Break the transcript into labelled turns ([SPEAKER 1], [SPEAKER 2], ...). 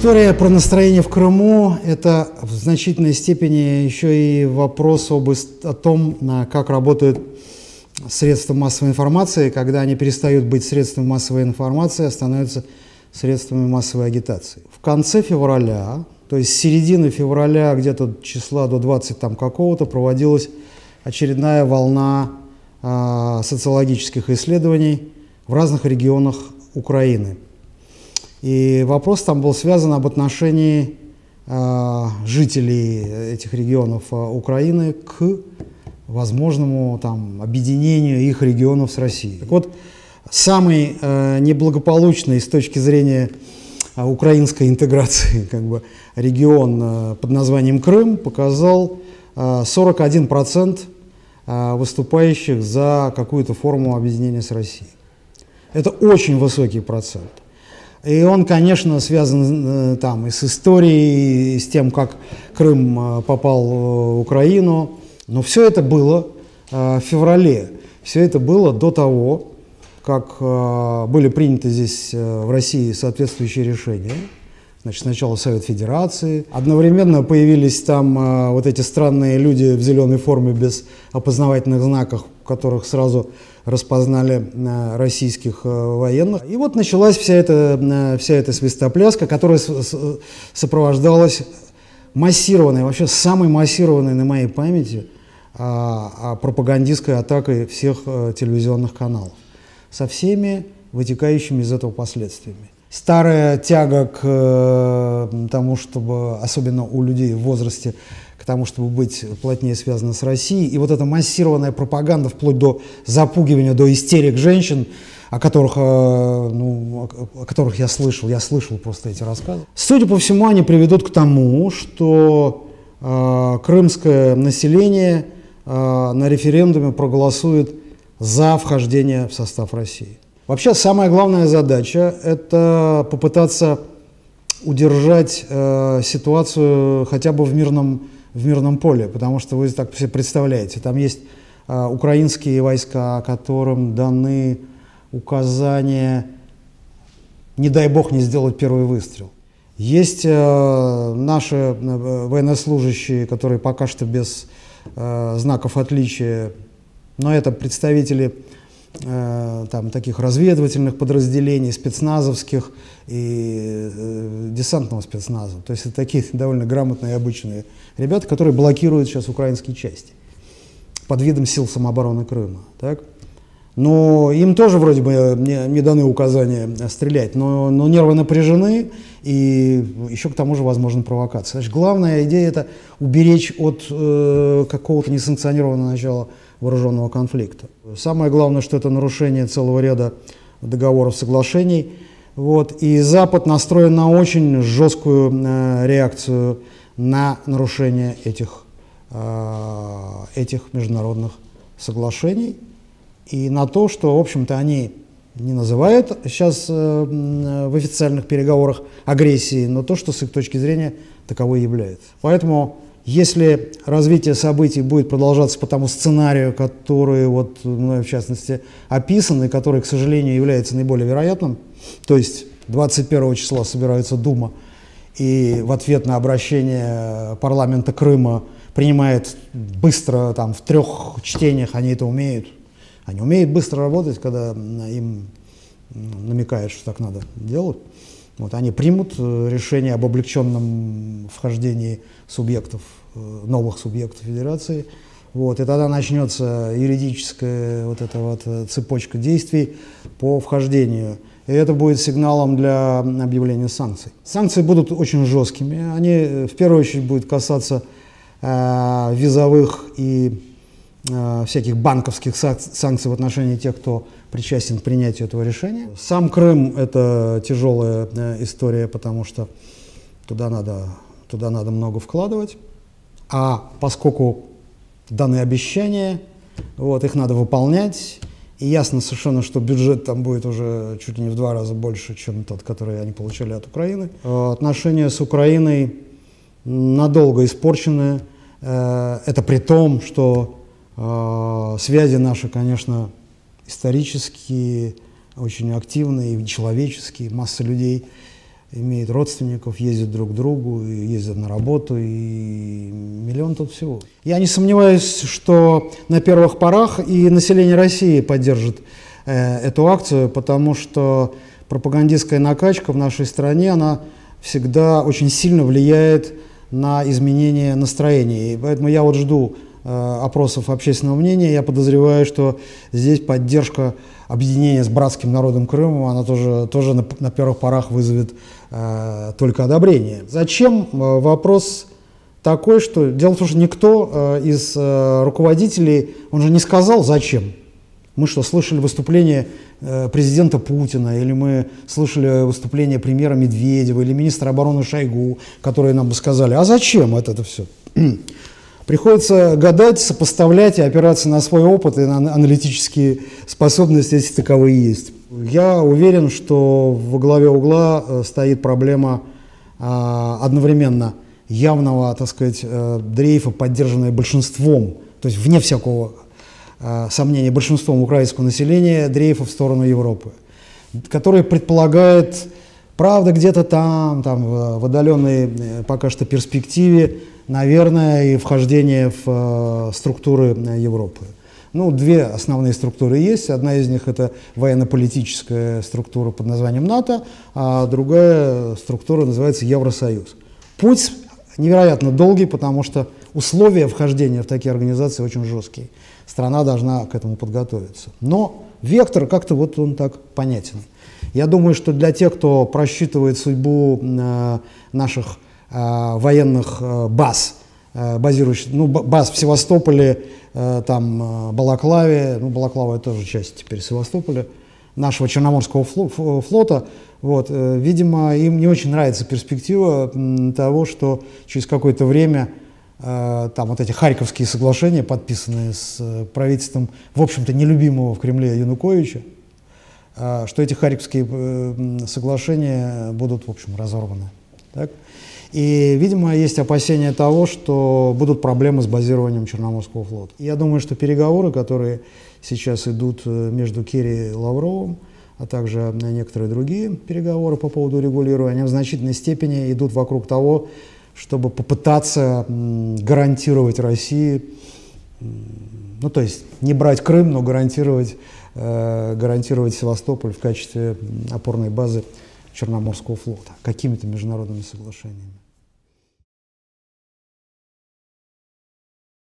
[SPEAKER 1] История про настроение в Крыму – это в значительной степени еще и вопрос об, о том, как работают средства массовой информации, когда они перестают быть средствами массовой информации, а становятся средствами массовой агитации. В конце февраля, то есть середины февраля, где-то числа до 20 там какого-то, проводилась очередная волна э, социологических исследований в разных регионах Украины – и вопрос там был связан об отношении э, жителей этих регионов э, Украины к возможному там, объединению их регионов с Россией. Так вот, самый э, неблагополучный с точки зрения э, украинской интеграции как бы, регион э, под названием Крым показал э, 41% э, выступающих за какую-то форму объединения с Россией. Это очень высокий процент. И он, конечно, связан э, там и с историей, и с тем, как Крым э, попал в Украину. Но все это было э, в феврале. Все это было до того, как были приняты здесь в России соответствующие решения. Значит, сначала Совет Федерации. Одновременно появились там вот эти странные люди в зеленой форме без опознавательных знаков, которых сразу распознали э, российских э, военных. И вот началась вся эта, э, вся эта свистопляска, которая сопровождалась массированной, вообще самой массированной на моей памяти а, а пропагандистской атакой всех телевизионных каналов со всеми вытекающими из этого последствиями. Старая тяга к тому, чтобы, особенно у людей в возрасте, к тому, чтобы быть плотнее связанным с Россией. И вот эта массированная пропаганда, вплоть до запугивания, до истерик женщин, о которых, э, ну, о которых я слышал, я слышал просто эти рассказы. Судя по всему, они приведут к тому, что э, крымское население э, на референдуме проголосует за вхождение в состав России. Вообще, самая главная задача – это попытаться удержать э, ситуацию хотя бы в мирном в мирном поле, потому что вы так все представляете, там есть э, украинские войска, которым даны указания, не дай бог, не сделать первый выстрел. Есть э, наши э, военнослужащие, которые пока что без э, знаков отличия, но это представители Э, там, таких разведывательных подразделений, спецназовских и э, десантного спецназа. То есть это такие довольно грамотные обычные ребята, которые блокируют сейчас украинские части под видом сил самообороны Крыма. Так? Но им тоже вроде бы не, не даны указания стрелять, но, но нервы напряжены, и еще к тому же возможна провокация. Значит, главная идея – это уберечь от э, какого-то несанкционированного начала вооруженного конфликта. Самое главное, что это нарушение целого ряда договоров, соглашений. Вот. И Запад настроен на очень жесткую э, реакцию на нарушение этих, э, этих международных соглашений и на то, что, в общем-то, они не называют сейчас э, в официальных переговорах агрессией, но то, что с их точки зрения таковой является. Поэтому если развитие событий будет продолжаться по тому сценарию, который вот мной в частности описан, и который, к сожалению, является наиболее вероятным, то есть 21 числа собирается Дума, и в ответ на обращение парламента Крыма принимает быстро, там, в трех чтениях они это умеют. Они умеют быстро работать, когда им намекают, что так надо делать. Вот, они примут э, решение об облегченном вхождении субъектов, э, новых субъектов Федерации. Вот, и тогда начнется юридическая вот эта вот э, цепочка действий по вхождению. И это будет сигналом для объявления санкций. Санкции будут очень жесткими. Они в первую очередь будут касаться э, визовых и всяких банковских санкций в отношении тех, кто причастен к принятию этого решения. Сам Крым – это тяжелая э, история, потому что туда надо, туда надо много вкладывать. А поскольку даны обещания, вот, их надо выполнять, и ясно совершенно, что бюджет там будет уже чуть ли не в два раза больше, чем тот, который они получали от Украины. Э, отношения с Украиной надолго испорчены. Э, это при том, что связи наши, конечно, исторические, очень активные, человеческие, масса людей имеют родственников, ездят друг к другу, ездят на работу, и миллион тут всего. Я не сомневаюсь, что на первых порах и население России поддержит э, эту акцию, потому что пропагандистская накачка в нашей стране, она всегда очень сильно влияет на изменение настроения. И поэтому я вот жду э, опросов общественного мнения, я подозреваю, что здесь поддержка объединение с братским народом Крыма, она тоже, тоже на, на первых порах вызовет э, только одобрение. Зачем? Э, вопрос такой, что дело в том, что никто э, из э, руководителей, он же не сказал зачем. Мы что, слышали выступление э, президента Путина, или мы слышали выступление премьера Медведева, или министра обороны Шойгу, которые нам бы сказали, а зачем это, это все? Приходится гадать, сопоставлять и опираться на свой опыт и на аналитические способности, если таковые есть. Я уверен, что во главе угла э, стоит проблема а, одновременно явного, так сказать, э, дрейфа, поддержанная большинством, то есть вне всякого э, сомнения большинством украинского населения, дрейфа в сторону Европы, который предполагает, правда, где-то там, там в отдаленной пока что перспективе, наверное, и вхождение в э, структуры э, Европы. Ну, две основные структуры есть. Одна из них это военно-политическая структура под названием НАТО, а другая структура называется Евросоюз. Путь невероятно долгий, потому что условия вхождения в такие организации очень жесткие. Страна должна к этому подготовиться. Но вектор как-то вот он так понятен. Я думаю, что для тех, кто просчитывает судьбу э, наших военных э, баз, э, базирующих, ну, баз в Севастополе, там, Балаклаве, ну, Балаклава это тоже часть теперь Севастополя, нашего Черноморского флота, вот, видимо, им не очень нравится перспектива того, что через какое-то время там вот эти Харьковские соглашения, подписанные с правительством, в общем-то, нелюбимого в Кремле Януковича, что эти Харьковские соглашения будут, в общем, разорваны. Так? И, видимо, есть опасения того, что будут проблемы с базированием Черноморского флота. Я думаю, что переговоры, которые сейчас идут э, между Керри и Лавровым, а также некоторые другие переговоры по поводу регулирования, в значительной степени идут вокруг того, чтобы попытаться гарантировать России, ну то есть не брать Крым, но гарантировать, э, гарантировать Севастополь в качестве опорной базы Черноморского флота какими-то международными соглашениями.